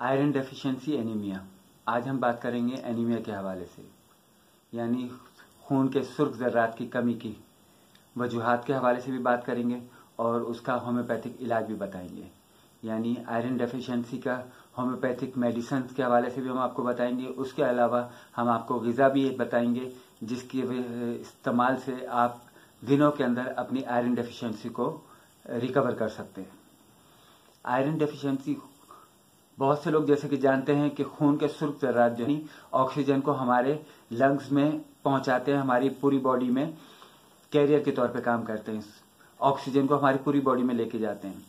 Iron deficiency anaemia आज हम बात करेंगे एनीमिया के हवाले से, यानी खून के सुर्ख जर्रात की कमी की। वजूहत के हवाले से भी बात करेंगे और उसका होम्योपैथिक इलाज भी बताएँगे। यानी आयरन डेफिशिएंसी का होम्योपैथिक मेडिसन के हवाले से भी हम आपको बताएँगे। उसके अलावा हम आपको गज़ा भी बताएँगे, जिसके इस्तेमाल से आप दिनों के अंदर अपनी आयरन डेफिशिएंसी को रिकवर कर सकते हैं। आयरन डेफिशिएंसी बहुत से लोग जैसे कि जानते हैं कि खून के सुर्ख जर्रात जो है ऑक्सीजन को हमारे लंग्स में पहुंचाते हैं, हमारी पूरी बॉडी में कैरियर के तौर पे काम करते हैं। ऑक्सीजन को हमारी पूरी बॉडी में लेके जाते हैं।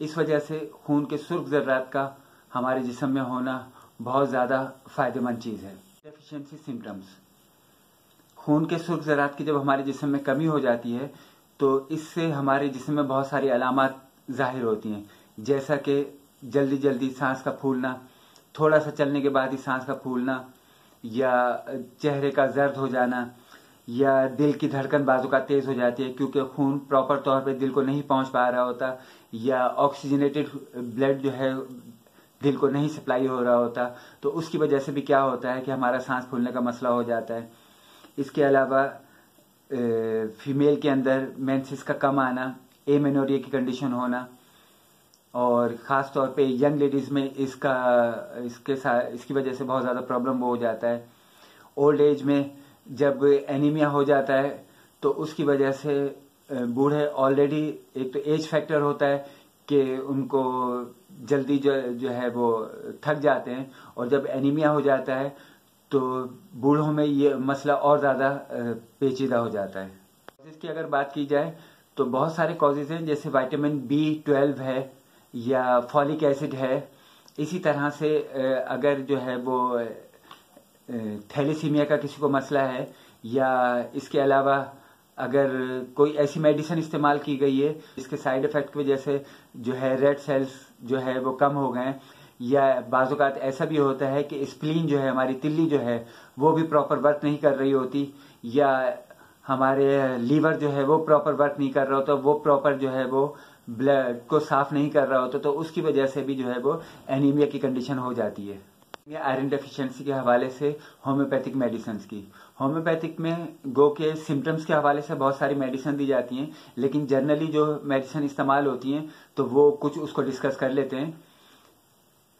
इस वजह से खून के सुर्ख जर्रात का हमारे जिसम में होना बहुत ज़्यादा फ़ायदेमंद चीज़ है। डेफिशिएंसी सिम्टम्स खून के सुर्ख जरात की जब हमारे जिसम में कमी हो जाती है तो इससे हमारे जिसम में बहुत सारी अलामत ज़ाहिर होती हैं। जैसा कि जल्दी जल्दी सांस का फूलना थोड़ा सा चलने के बाद ही सांस का फूलना, या चेहरे का जर्द हो जाना, या दिल की धड़कन बाजू का तेज हो जाती है, क्योंकि खून प्रॉपर तौर पे दिल को नहीं पहुँच पा रहा होता, या ऑक्सीजनेटेड ब्लड जो है, दिल को नहीं सप्लाई हो रहा होता तो उसकी वजह से भी क्या होता है कि हमारा सांस फूलने का मसला हो जाता है। इसके अलावा फीमेल के अंदर मेंसिस का कम आना ए मेनोरिया की कंडीशन होना और ख़ास तौर पे यंग लेडीज़ में इसका, इसके साथ इसकी वजह से बहुत ज़्यादा प्रॉब्लम वो हो जाता है। ओल्ड एज में जब एनीमिया हो जाता है तो उसकी वजह से बूढ़े ऑलरेडी एक तो एज फैक्टर होता है कि उनको जल्दी जो जो है वो थक जाते हैं। और जब एनीमिया हो जाता है तो बूढ़ों में ये मसला और ज़्यादा पेचीदा हो जाता है। इसकी अगर बात की जाए तो बहुत सारे कॉजेज हैं, जैसे विटामिन बी ट्वेल्व है या फॉलिक एसिड है, इसी तरह से अगर जो है वो थैलीसीमिया का किसी को मसला है, या इसके अलावा अगर कोई ऐसी मेडिसिन इस्तेमाल की गई है जिसके साइड इफ़ेक्ट की वजह से जो है रेड सेल्स जो है वो कम हो गए, या बाजुकात ऐसा भी होता है कि स्प्लीन जो है, हमारी तिल्ली जो है, वो भी प्रॉपर वर्क नहीं कर रही होती, या हमारे लीवर जो है वो प्रॉपर वर्क नहीं कर रहा होता, वो प्रॉपर जो है वो ब्लड को साफ़ नहीं कर रहा होता तो उसकी वजह से भी जो है वो एनीमिया की कंडीशन हो जाती है। आयरन डेफिशिएंसी के हवाले से होम्योपैथिक मेडिसिन की। होम्योपैथिक में गो के सिम्टम्स के हवाले से बहुत सारी मेडिसिन दी जाती हैं, लेकिन जनरली जो मेडिसिन इस्तेमाल होती हैं तो वो कुछ उसको डिस्कस कर लेते हैं।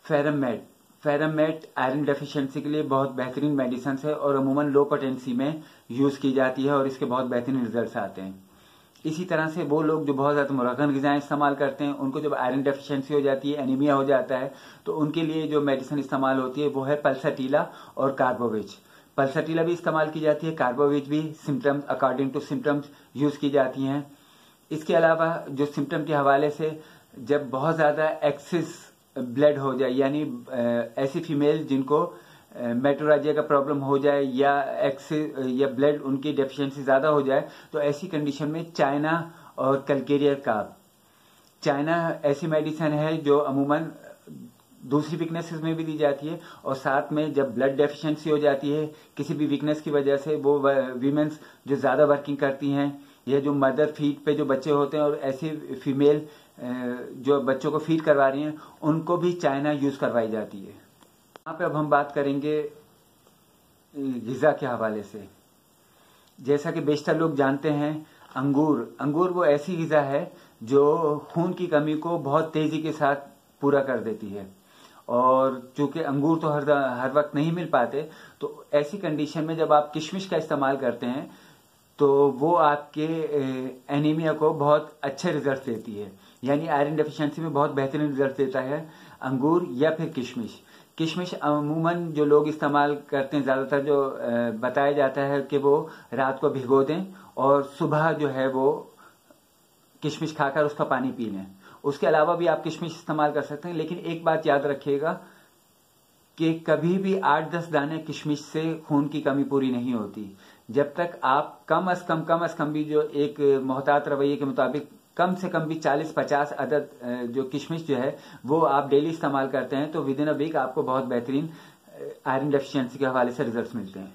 फेरमेट फेरमेट आयरन डेफिशिएंसी के लिए बहुत बेहतरीन मेडिसिन है और अमूमन लो पोटेंसी में यूज़ की जाती है और इसके बहुत बेहतरीन रिज़ल्ट आते हैं। इसी तरह से वो लोग जो बहुत ज़्यादा मुरगन गजाएँ इस्तेमाल करते हैं, उनको जब आयरन डेफिशिएंसी हो जाती है एनीमिया हो जाता है तो उनके लिए जो मेडिसिन इस्तेमाल होती है वो है पल्साटीला और कार्बोविच पल्साटीला भी इस्तेमाल की जाती है कार्बोविच भी symptoms according to symptoms use की जाती हैं। इसके अलावा जो सिम्टम के हवाले से जब बहुत ज़्यादा एक्सिस ब्लड हो जाए, यानी ऐसी फीमेल जिनको मेट्रोराजिया का प्रॉब्लम हो जाए या एक्स, या ब्लड उनकी डेफिशिएंसी ज़्यादा हो जाए तो ऐसी कंडीशन में चाइना और कलकेरियर का, चाइना ऐसी मेडिसिन है जो अमूमन दूसरी वीकनेसेस में भी दी जाती है और साथ में जब ब्लड डेफिशिएंसी हो जाती है, किसी भी वीकनेस की वजह से वो वीमेन्स जो ज़्यादा वर्किंग करती हैं, या जो मदर फ़ीड पे जो बच्चे होते हैं और ऐसी फीमेल जो बच्चों को फ़ीड करवा रही हैं, उनको भी चाइना यूज़ करवाई जाती है। यहाँ पे अब हम बात करेंगे गज़ा के हवाले से। जैसा कि बेशतर लोग जानते हैं, अंगूर अंगूर वो ऐसी गज़ा है जो खून की कमी को बहुत तेज़ी के साथ पूरा कर देती है। और चूँकि अंगूर तो हर हर वक्त नहीं मिल पाते तो ऐसी कंडीशन में जब आप किशमिश का इस्तेमाल करते हैं तो वो आपके एनीमिया को बहुत अच्छे रिज़ल्ट देती है। यानी आयरन डेफिशिएंसी में बहुत बेहतरीन रिज़ल्ट देता है अंगूर या फिर किशमिश। किशमिश अमूमन जो लोग इस्तेमाल करते हैं, ज़्यादातर जो बताया जाता है कि वो रात को भिगो दें और सुबह जो है वो किशमिश खाकर उसका पानी पी लें। उसके अलावा भी आप किशमिश इस्तेमाल कर सकते हैं, लेकिन एक बात याद रखिएगा कि कभी भी आठ दस दाने किशमिश से खून की कमी पूरी नहीं होती। जब तक आप कम अज कम कम अज कम भी जो एक मोहतात रवैये के मुताबिक कम से कम भी 40-50 अदद जो किशमिश जो है, वो आप डेली इस्तेमाल करते हैं तो विद इन अ वीक आपको बहुत बेहतरीन आयरन डेफिशिएंसी के हवाले से रिजल्ट्स मिलते हैं।